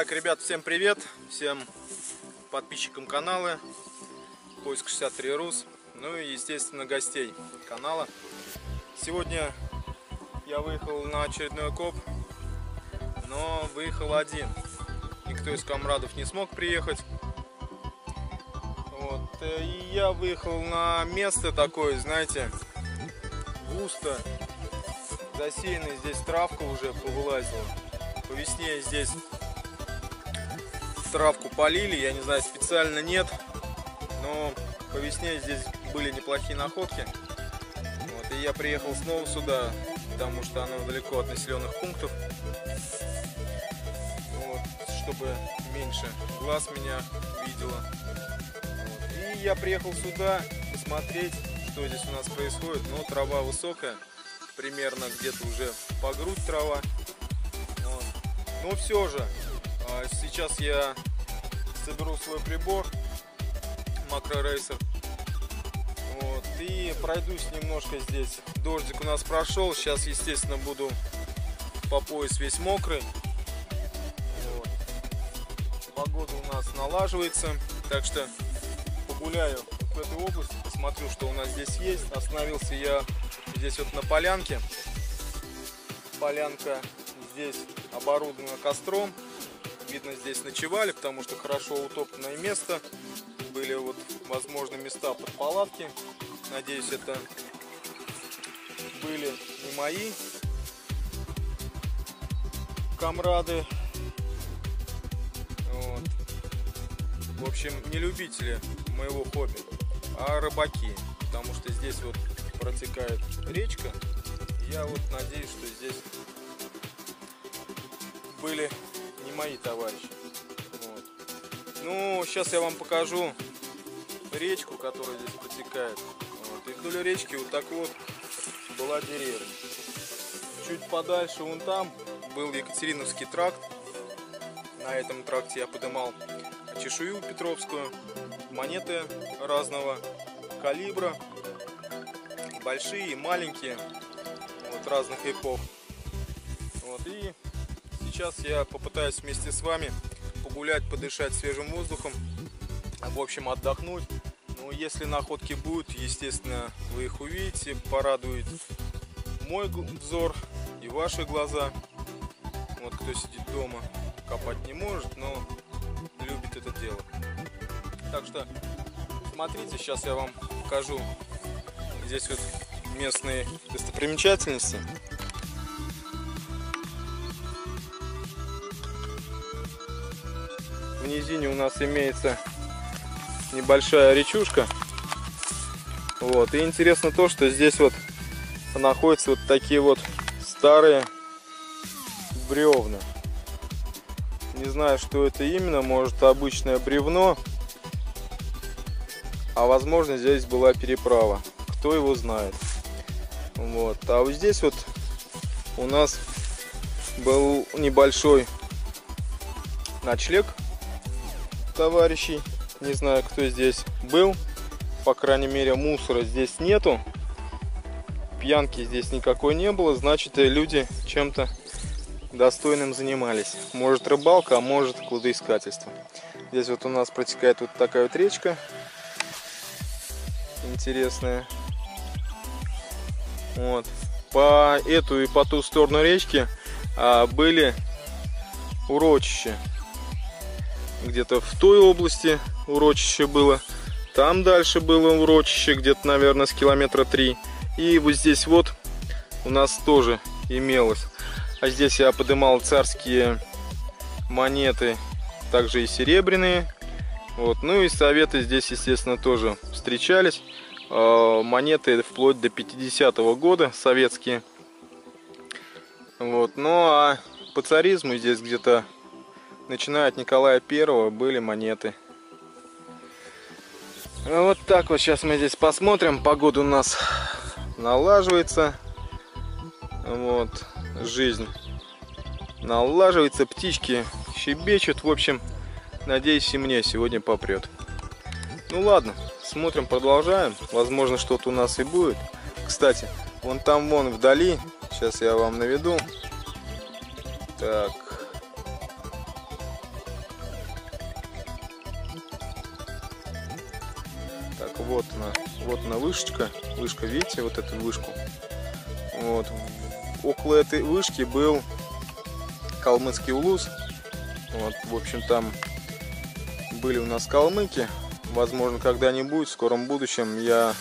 Итак, ребят, всем привет, всем подписчикам канала Поиск 63 Рус, ну и, естественно, гостей канала. Сегодня я выехал на очередной коп, но выехал один. Никто из комрадов не смог приехать. Вот. э, И я выехал на место такое, знаете, густо засеянный. Здесь травка уже повылазила. По весне здесь травку полили, я не знаю, специально нет, но по весне здесь были неплохие находки. Вот, и я приехал снова сюда, потому что оно далеко от населенных пунктов. Вот, чтобы меньше глаз меня видело. Вот. И я приехал сюда посмотреть, что здесь у нас происходит. Но трава высокая, примерно где-то уже по грудь трава. Но все же, Сейчас я соберу свой прибор макрорейсер. Вот, и пройдусь немножко здесь. Дождик у нас прошел. Сейчас, естественно, буду по пояс весь мокрый. Вот. Погода у нас налаживается. Так что погуляю в этой области, посмотрю, что у нас здесь есть. Остановился я здесь вот на полянке. Полянка здесь оборудована костром видно здесь ночевали, потому что хорошо утопленное место. Были вот, возможно, места под палатки. Надеюсь, это были не мои комрады. Вот. В общем, не любители моего хобби, а рыбаки. Потому что здесь вот протекает речка. Я вот надеюсь, что здесь были мои товарищи. Вот. Ну, сейчас я вам покажу речку, которая здесь протекает. Вот. И вдоль речки вот так вот была деревня. Чуть подальше, вон там, был Екатериновский тракт. На этом тракте я подымал чешую петровскую, монеты разного калибра, большие и маленькие, вот разных эпох. Сейчас я попытаюсь вместе с вами погулять, подышать свежим воздухом, в общем отдохнуть. Ну, если находки будут, естественно, вы их увидите, порадует мой взор и ваши глаза. Вот кто сидит дома, копать не может, но любит это дело. Так что смотрите, сейчас я вам покажу здесь вот местные достопримечательности. В низине у нас имеется небольшая речушка. Вот. И интересно то, что здесь вот находятся вот такие вот старые бревна. Не знаю, что это именно, может обычное бревно, а возможно здесь была переправа. Кто его знает. Вот. А вот здесь вот у нас был небольшой ночлег товарищей. Не знаю, кто здесь был. По крайней мере, мусора здесь нету. Пьянки здесь никакой не было. Значит, люди чем-то достойным занимались. Может рыбалка, а может кладоискательство. Здесь вот у нас протекает вот такая вот речка. Интересная. Вот. По эту и по ту сторону речки а, были урочища где-то в той области урочище было. Там дальше было урочище, где-то, наверное, с километра три. И вот здесь вот у нас тоже имелось. А здесь я подымал царские монеты, также и серебряные. Вот. Ну и советы здесь, естественно, тоже встречались. А, монеты вплоть до 50-го года, советские. Вот. Ну а по царизму здесь где-то начиная от Николая Первого были монеты. Вот так вот сейчас мы здесь посмотрим. Погода у нас налаживается. Вот, жизнь налаживается, птички щебечут. В общем, надеюсь и мне сегодня попрет. Ну ладно, смотрим, продолжаем. Возможно, что-то у нас и будет. Кстати, вон там, вон вдали, сейчас я вам наведу. Так, Вот она, вот она вышечка. Вышка, видите, вот эту вышку. Вот. Около этой вышки был калмыцкий улус. Вот, в общем, там были у нас калмыки. Возможно, когда-нибудь, в скором будущем, я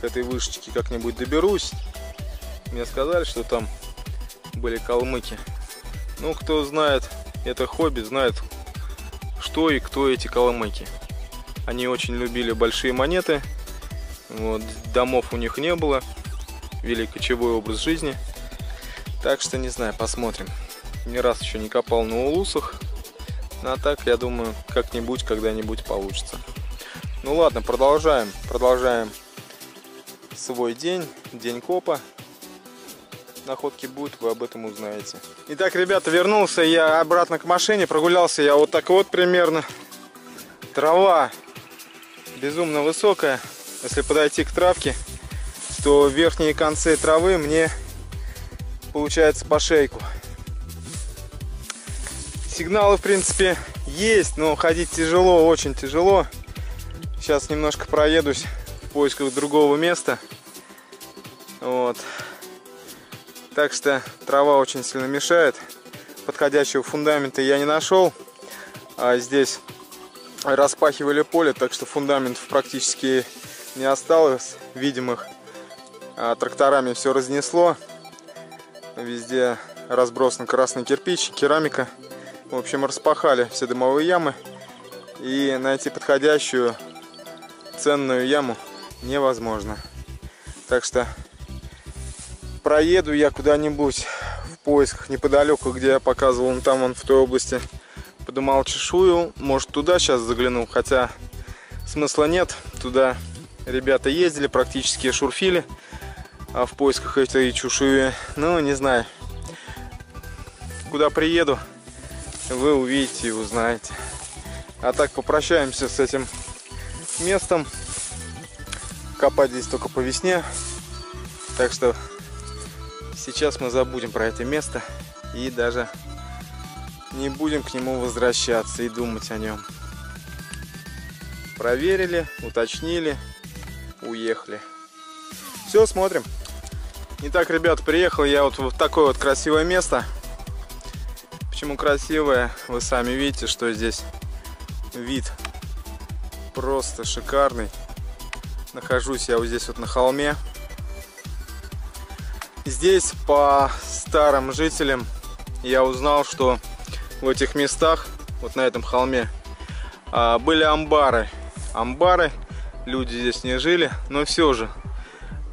к этой вышечке как-нибудь доберусь. Мне сказали, что там были калмыки. Ну, кто знает это хобби, знает, что и кто эти калмыки. Они очень любили большие монеты. Вот, домов у них не было. Вели кочевой образ жизни. Так что, не знаю, посмотрим. Ни раз еще не копал на улусах. Ну, а так, я думаю, как-нибудь, когда-нибудь получится. Ну ладно, продолжаем. Продолжаем свой день, день копа. Находки будут, вы об этом узнаете. Итак, ребята, вернулся я обратно к машине. Прогулялся я вот так вот примерно. Трава безумно высокая. Если подойти к травке, то верхние концы травы мне получается по шейку. Сигналы, в принципе, есть, но ходить тяжело, очень тяжело. Сейчас немножко проедусь в поисках другого места. Вот. Так что трава очень сильно мешает. Подходящего фундамента я не нашел. А здесь распахивали поле, так что фундаментов практически не осталось видимых. А тракторами все разнесло. Везде разбросан красный кирпич, керамика. В общем, распахали все дымовые ямы. И найти подходящую ценную яму невозможно. Так что проеду я куда-нибудь в поисках неподалеку, где я показывал, вон там, он в той области подумал чешую. Может туда сейчас загляну, хотя смысла нет. Туда ребята ездили, практически шурфили а в поисках этой чешуи. Ну, не знаю. Куда приеду, вы увидите и узнаете. А так попрощаемся с этим местом. Копать здесь только по весне. Так что сейчас мы забудем про это место и даже не будем к нему возвращаться и думать о нем. Проверили, уточнили, уехали. Все, смотрим. Итак, ребят, приехал я вот в такое вот красивое место. Почему красивое? Вы сами видите, что здесь вид просто шикарный. Нахожусь я вот здесь вот на холме. Здесь по старым жителям я узнал, что в этих местах, вот на этом холме, а, были амбары. Амбары, люди здесь не жили, но все же.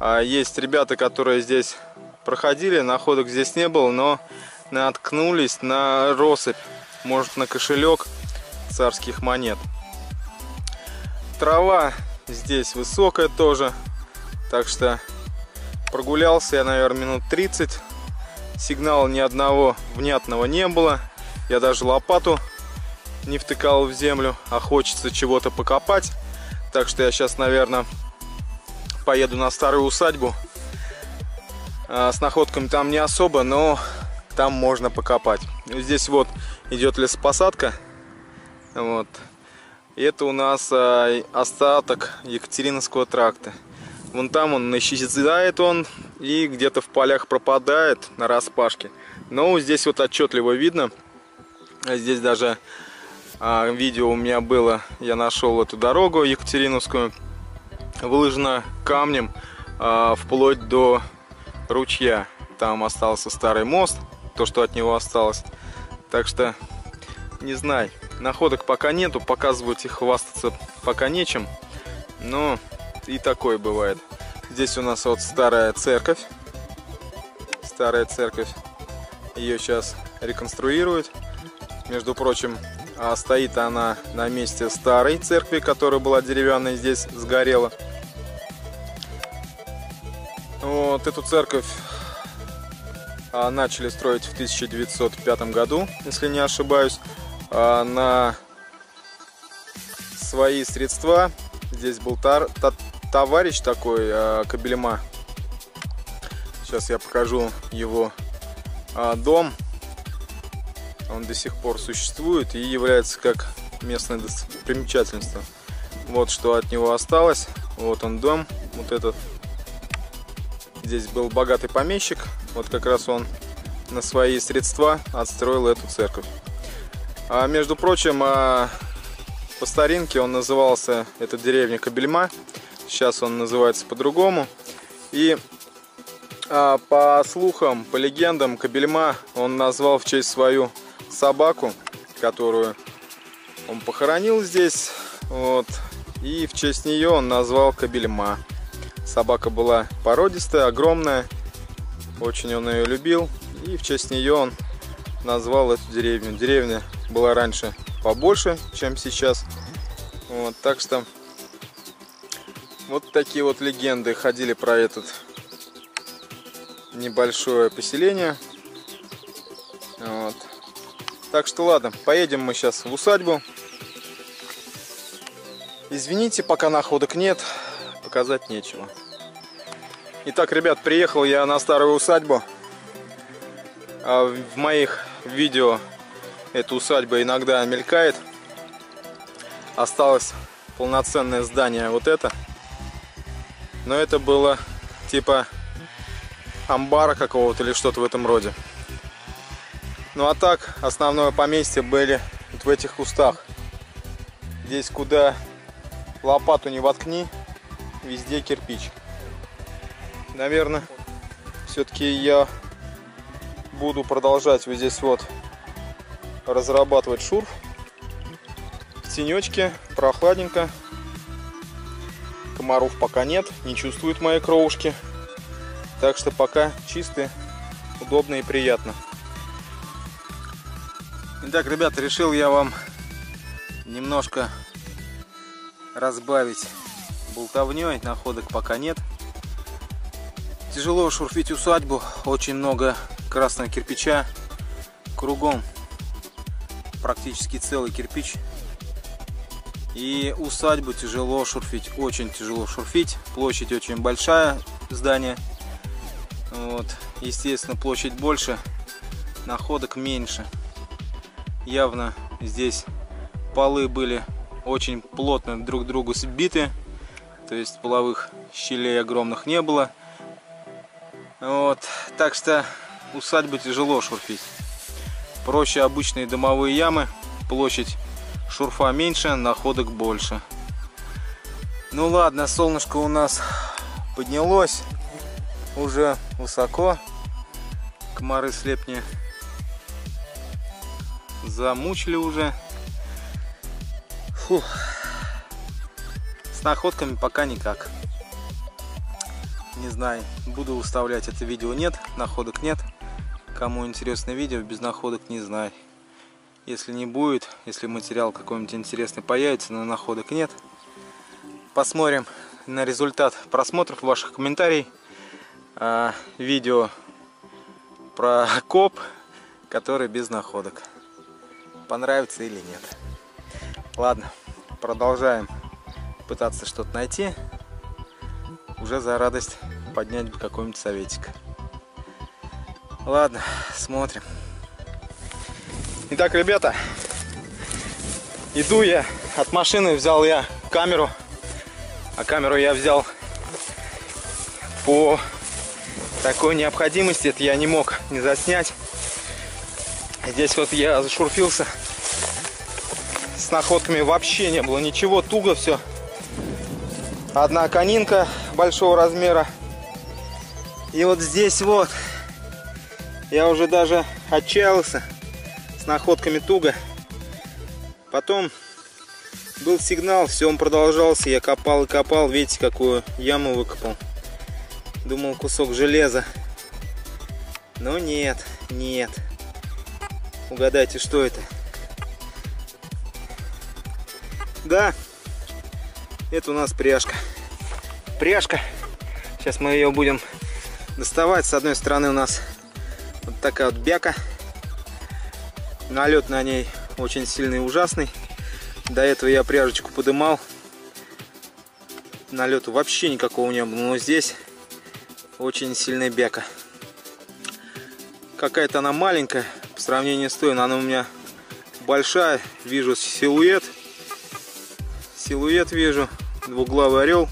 А, есть ребята, которые здесь проходили, находок здесь не было, но наткнулись на россыпь, может на кошелек царских монет. Трава здесь высокая тоже, так что прогулялся я, наверное, минут 30. Сигнала ни одного внятного не было. Я даже лопату не втыкал в землю, а хочется чего-то покопать. Так что я сейчас, наверное, поеду на старую усадьбу. А, с находками там не особо, но там можно покопать. Здесь вот идет лесопосадка. Вот. Это у нас а, остаток Екатериновского тракта. Вон там он исчезает он и где-то в полях пропадает на распашке. Но здесь вот отчетливо видно, Здесь даже а, видео у меня было, я нашел эту дорогу Екатериновскую, выложена камнем а, вплоть до ручья. Там остался старый мост, то, что от него осталось. Так что, не знаю, находок пока нету, показывать их хвастаться пока нечем. Но и такое бывает. Здесь у нас вот старая церковь. Старая церковь. Ее сейчас реконструируют. Между прочим, а, стоит она на месте старой церкви, которая была деревянной, здесь сгорела. Вот эту церковь а, начали строить в 1905 году, если не ошибаюсь, а, на свои средства. Здесь был тар, та, товарищ такой, Кабельма. Сейчас я покажу его дом. Он до сих пор существует и является как местное достопримечательство. Вот что от него осталось. Вот он дом, вот этот. Здесь был богатый помещик. Вот как раз он на свои средства отстроил эту церковь. А между прочим, а, по старинке он назывался, эта деревня Кабельма. Сейчас он называется по-другому. И а, по слухам, по легендам, Кабельма он назвал в честь свою собаку, которую он похоронил здесь. Вот. И в честь нее он назвал Кабельма. Собака была породистая, огромная. Очень он ее любил. И в честь нее он назвал эту деревню. Деревня была раньше побольше, чем сейчас. Вот, так что вот такие вот легенды ходили про этот небольшое поселение. Вот. Так что ладно, поедем мы сейчас в усадьбу. Извините, пока находок нет, показать нечего. Итак, ребят, приехал я на старую усадьбу. А в моих видео эта усадьба иногда мелькает. Осталось полноценное здание вот это. Но это было типа амбара какого-то или что-то в этом роде. Ну а так, основное поместье были вот в этих кустах. Здесь куда лопату не воткни, везде кирпич. Наверное, все-таки я буду продолжать вот здесь вот разрабатывать шурф. В тенечке, прохладненько. Комаров пока нет, не чувствуют мои кровушки. Так что пока чистый, удобно и приятно. Итак, ребята, решил я вам немножко разбавить болтовней. Находок пока нет. Тяжело шурфить усадьбу. Очень много красного кирпича. Кругом практически целый кирпич. И усадьбу тяжело шурфить. Очень тяжело шурфить. Площадь очень большая здание. Вот. Естественно, площадь больше, находок меньше. Явно здесь полы были очень плотно друг к другу сбиты. То есть половых щелей огромных не было. Вот. Так что усадьбы тяжело шурфить. Проще обычные домовые ямы. Площадь шурфа меньше, находок больше. Ну ладно, солнышко у нас поднялось уже высоко. Комары слепни замучили уже. Фух. С находками пока никак. Не знаю, буду выставлять это видео нет, находок нет. Кому интересно видео, без находок не знаю. Если не будет, если материал какой-нибудь интересный появится, но находок нет. Посмотрим на результат просмотров ваших комментариев а, видео про коп, который без находок. Понравится или нет. Ладно, продолжаем пытаться что-то найти. Уже за радость поднять бы какой-нибудь советик. Ладно, смотрим. Итак, ребята, иду я от машины, взял я камеру. А камеру я взял по такой необходимости это я не мог не заснять. Здесь вот я зашурфился. С находками вообще не было ничего, туго все. Одна конинка большого размера. И вот здесь вот я уже даже отчаялся. С находками туго. Потом был сигнал, все он продолжался. Я копал и копал. Видите, какую яму выкопал. Думал кусок железа. Но нет, нет. Угадайте, что это? Да, это у нас пряжка. Пряжка. Сейчас мы ее будем доставать. С одной стороны у нас вот такая вот бяка. Налет на ней очень сильный и ужасный. До этого я пряжечку подымал. Налета вообще никакого не было. Но здесь очень сильная бяка. Какая-то она маленькая по сравнению с той, она у меня большая. Вижу силуэт. силуэт вижу, двуглавый орел.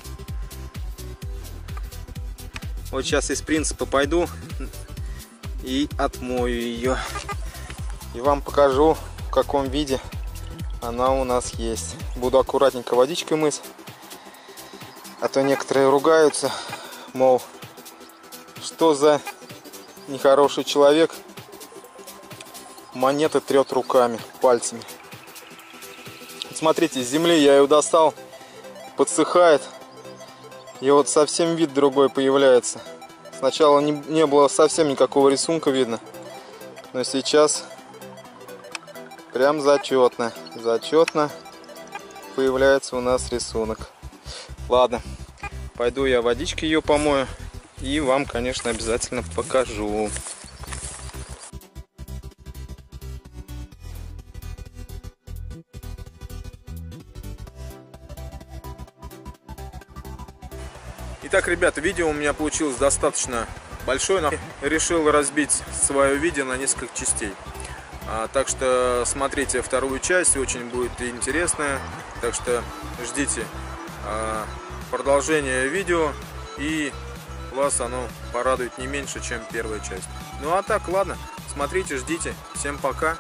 Вот сейчас из принципа пойду и отмою ее. И вам покажу, в каком виде она у нас есть. Буду аккуратненько водичкой мыть. А то некоторые ругаются, мол, что за нехороший человек монеты трет руками, пальцами. Смотрите, с земли я ее достал, подсыхает. И вот совсем вид другой появляется. Сначала не, не было совсем никакого рисунка видно. Но сейчас прям зачетно. Зачетно появляется у нас рисунок. Ладно, пойду я водичкой ее помою. И вам, конечно, обязательно покажу. Итак, ребята, видео у меня получилось достаточно большое, решил разбить свое видео на несколько частей. А, так что смотрите вторую часть, очень будет интересная. Так что ждите а, продолжения видео и вас оно порадует не меньше, чем первая часть. Ну а так, ладно, смотрите, ждите. Всем пока.